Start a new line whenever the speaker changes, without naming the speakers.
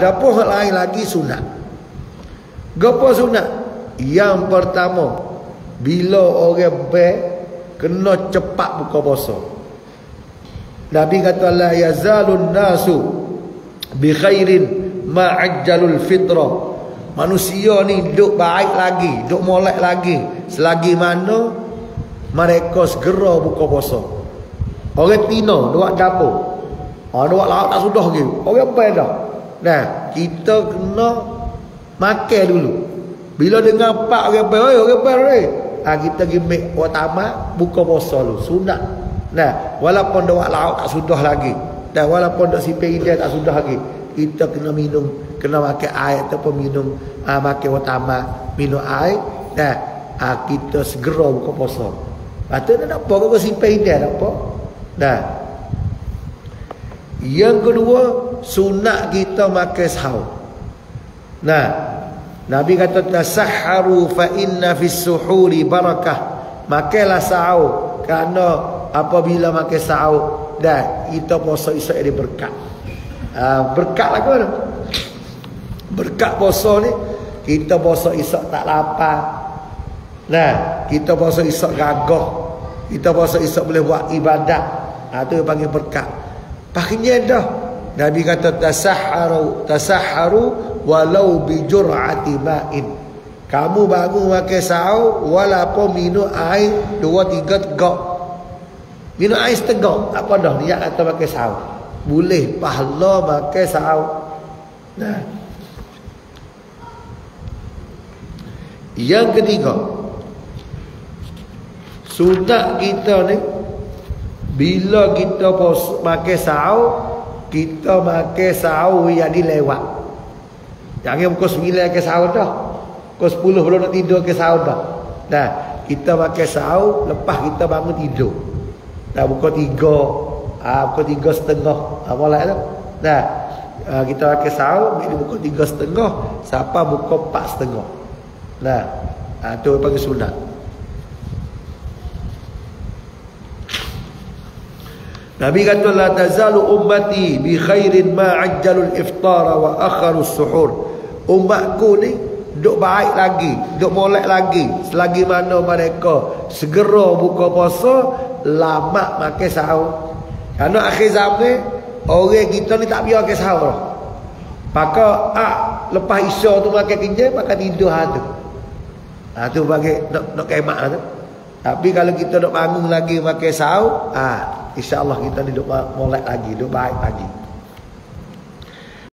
ada pun hal lain lagi sunat. Gapo sunat? Yang pertama, bila orang be kena cepat buka puasa. Nabi kata la yazalun nasu bi khairin ma ajjalul fitra. Manusia ni duk baik lagi, duk molek lagi selagi mana mereka segera buka puasa. Orang Tino duk dapur. Ah duk laut tak sudah lagi. Orang apa dah? Nah, kita kena makan dulu. Bila dengar pak orang oi orang apa oi. Ah kita pergi make utama buka puasa dulu, sunat. Nah, walaupun duk laut tak sudah lagi. Dan walaupun duk sipir dia tak sudah lagi. Kita kena minum, kena makan air ataupun minum ah makan utama, minum air. Nah, ah kita segera buka puasa. Patut nak apa kau sipir dia apa? Nah, yang kedua sunat kita makan sahur. Nah, Nabi kata tasahharu fa inna fis suhuri barakah. Makanlah sahur kerana apabila makan sahur dan kita puasa esok ada berkat. Ha, berkat lah kan? Berkat puasa ni kita puasa esok tak lapar. Nah, kita puasa esok gagah. Kita puasa esok boleh buat ibadat. Ha, tu yang panggil berkat. Paknya dah. Nabi kata tasahharu tasahharu walau bi jur'ati ma'in. Kamu bangun makan sahur walaupun minum air dua tiga tegak. Minum air setegak. Apa dah niat atau makan sahur. Boleh pahala makan sahur. Nah. Yang ketiga. Sunat kita ni bila kita pos makan sahur, kita makan sahur yang dilewat. Jangan pukul 9 ke sahur dah. Pukul 10 belum nak tidur ke sahur dah. Dah, kita makan sahur, lepas kita bangun tidur. Dah pukul 3, ah pukul 3 setengah. Ah molek tu. Dah. Ah, kita makan sahur, bila pukul 3 setengah, siapa pukul 4 setengah. Nah, ah tu panggil sunat. Nabi kata la tazalu ummati bi khairin ma ajjalul iftara wa akharu suhur. Umatku ni duk baik lagi, duk molek lagi selagi mana mereka segera buka puasa, lama makan sahur. Karena akhir zaman orang kita ni tak biar makan sahur. Maka ah lepas isya tu makan kinjai, makan tidur ha tu. Ha tu bagi nak nak kemak tu. Tapi kalau kita nak bangun lagi makan sahur, ah InsyaAllah kita duduk molek lagi, duduk baik lagi.